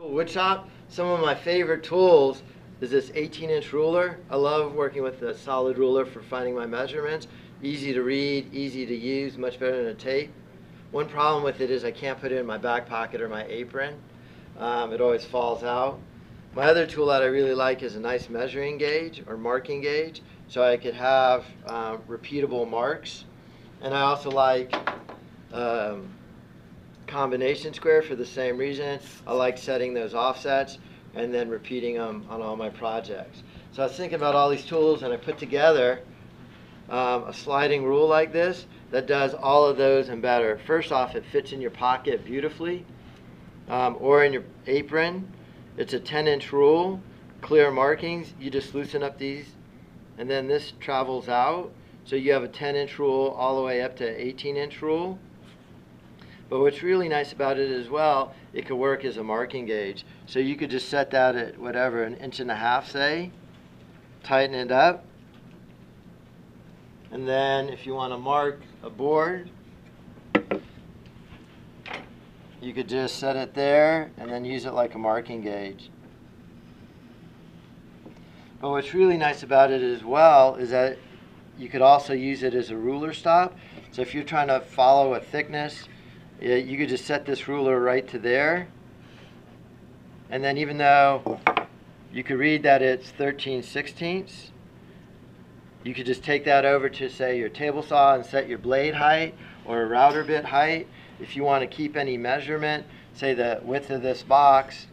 Woodshop, some of my favorite tools is this 18 inch ruler. I love working with the solid ruler for finding my measurements. Easy to read, easy to use, much better than a tape. One problem with it is I can't put it in my back pocket or my apron. Um, it always falls out. My other tool that I really like is a nice measuring gauge or marking gauge so I could have uh, repeatable marks. And I also like um, combination square for the same reason. I like setting those offsets and then repeating them on all my projects. So I was thinking about all these tools and I put together um, a sliding rule like this that does all of those and better. First off, it fits in your pocket beautifully um, or in your apron. It's a 10 inch rule, clear markings. You just loosen up these and then this travels out. So you have a 10 inch rule all the way up to 18 inch rule. But what's really nice about it as well, it could work as a marking gauge. So you could just set that at whatever, an inch and a half say, tighten it up. And then if you want to mark a board, you could just set it there and then use it like a marking gauge. But what's really nice about it as well is that you could also use it as a ruler stop. So if you're trying to follow a thickness, yeah, you could just set this ruler right to there. And then even though you could read that it's 13 sixteenths, you could just take that over to say your table saw and set your blade height or a router bit height. If you want to keep any measurement, say the width of this box,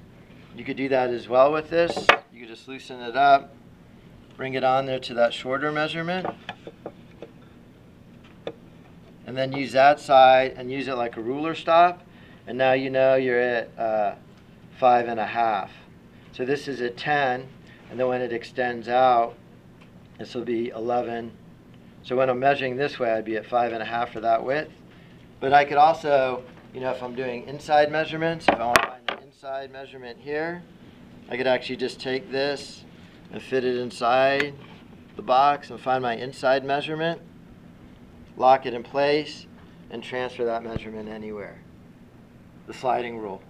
you could do that as well with this. You could just loosen it up, bring it on there to that shorter measurement and then use that side and use it like a ruler stop. And now you know you're at uh, five and a half. So this is at 10 and then when it extends out this will be 11 so when I'm measuring this way I'd be at five and a half for that width. But I could also you know if I'm doing inside measurements if I want to find the inside measurement here I could actually just take this and fit it inside the box and find my inside measurement lock it in place, and transfer that measurement anywhere. The sliding rule.